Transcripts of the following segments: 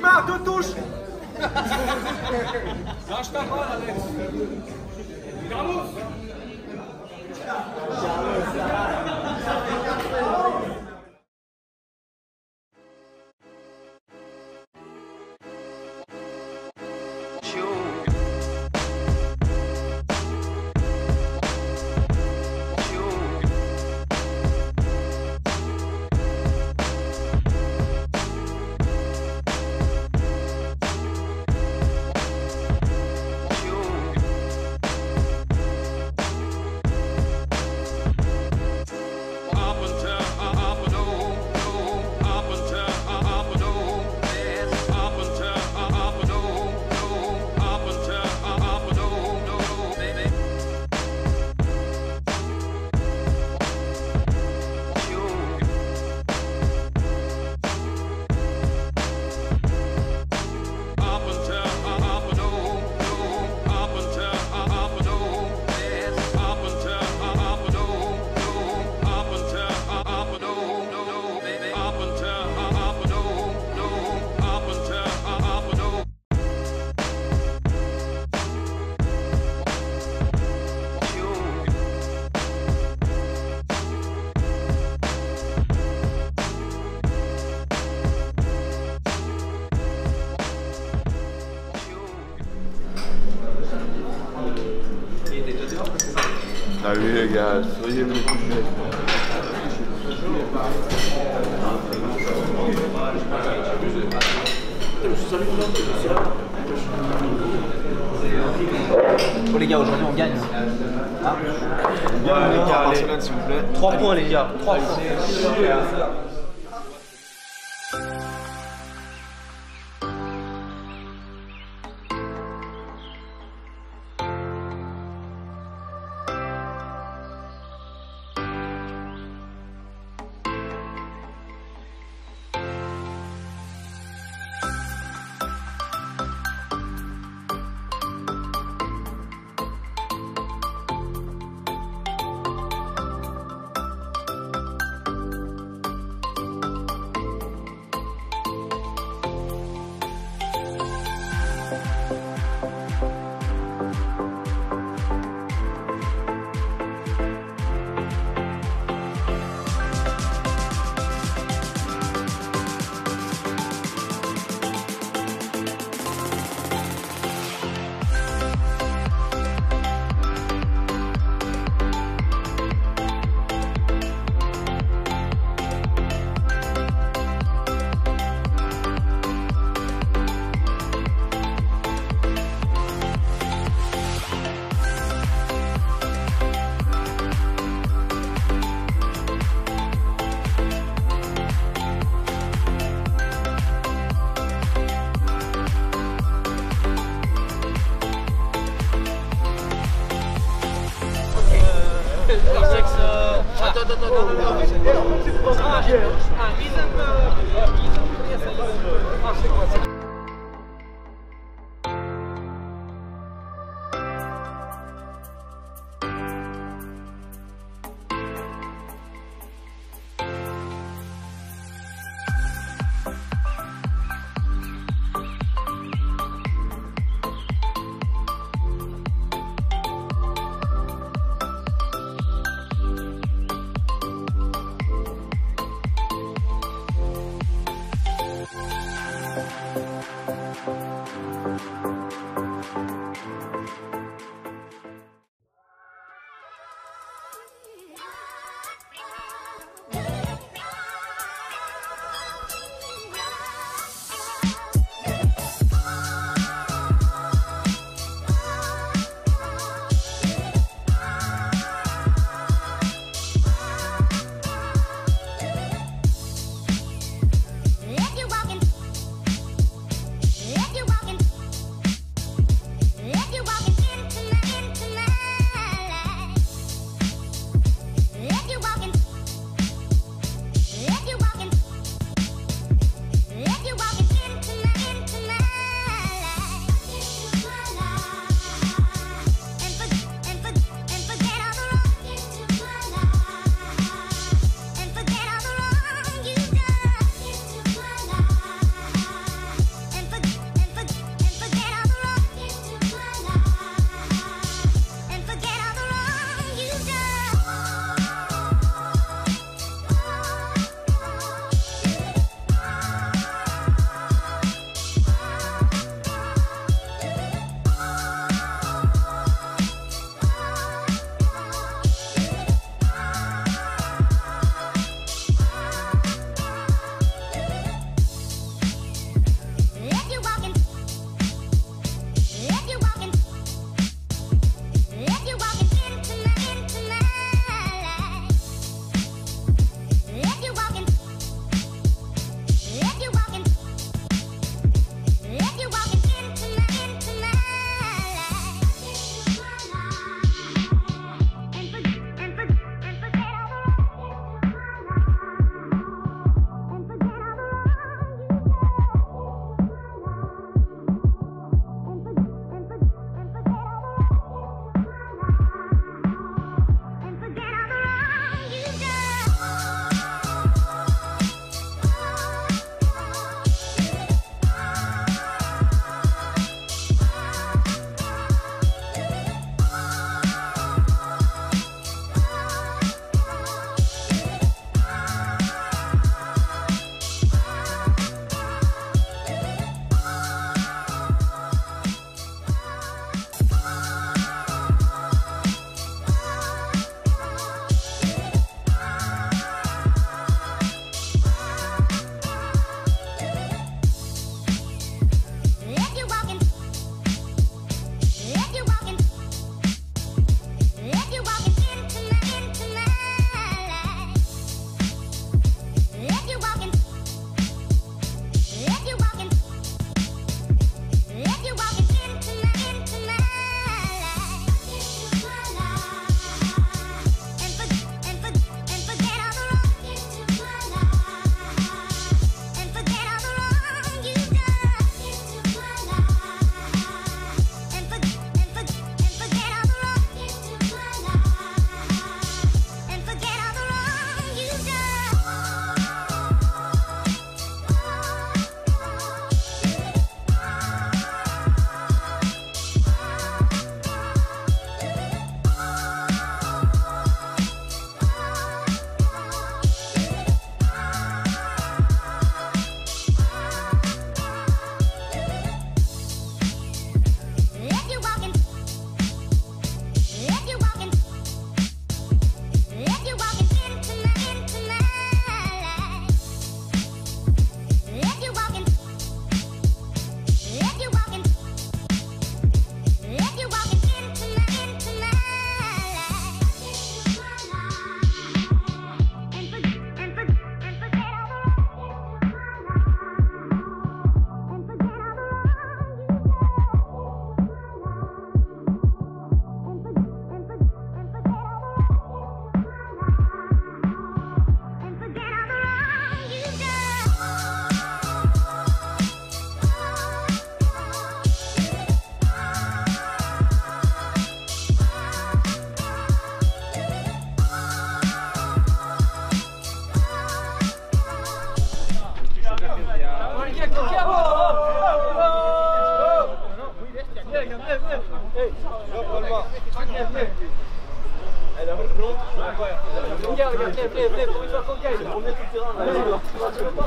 Lima, deux touches Lâche ta balle, Alex. Carlos Salut les gars, soyez les coucher. Bon les gars, aujourd'hui on gagne. Hein les gars, Barcelone s'il vous plaît. 3 points les gars, 3 points.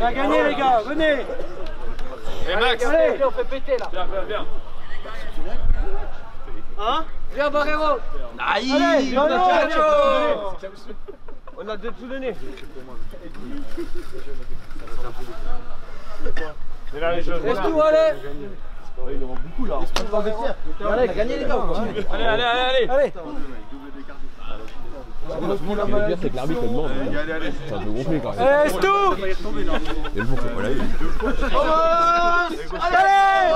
On a gagné, les gars, venez. Et Max Allez, viens, on fait péter là. Viens, viens, viens. Hein Viens, Barrero. Aïe Allez, on. On a tout donné. C'est là les jeunes. Laisse tout, allez. Allez, gagnez les gars. Allez, allez, allez, allez. Le c'est que. Allez, allez,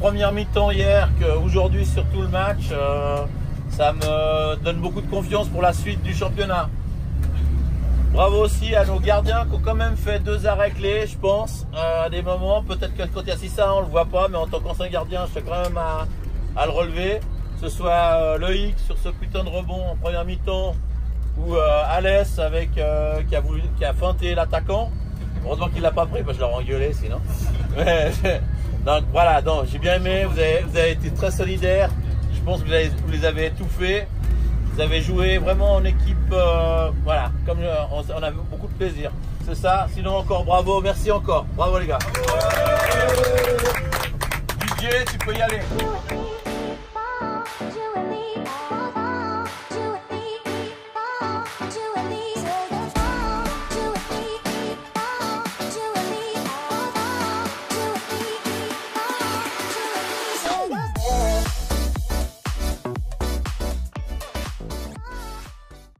première mi-temps hier qu'aujourd'hui sur tout le match, euh, ça me donne beaucoup de confiance pour la suite du championnat. Bravo aussi à nos gardiens qui ont quand même fait deux arrêts clés, je pense, euh, à des moments. Peut-être que quand il y a 6 ça, on le voit pas, mais en tant qu'ancien gardien, je suis quand même à, le relever. Que ce soit euh, Loïc sur ce putain de rebond en première mi-temps ou euh, Alès avec, qui, a voulu, feinté l'attaquant. Heureusement qu'il l'a pas pris, parce que je l'aurais engueulé sinon. Donc voilà, j'ai bien aimé, vous avez, été très solidaires. Je pense que vous les avez étouffés. Vous avez joué vraiment en équipe, euh, voilà, comme euh, on, on a beaucoup de plaisir. C'est ça, sinon encore bravo, merci encore. Bravo les gars. Didier, tu peux y aller.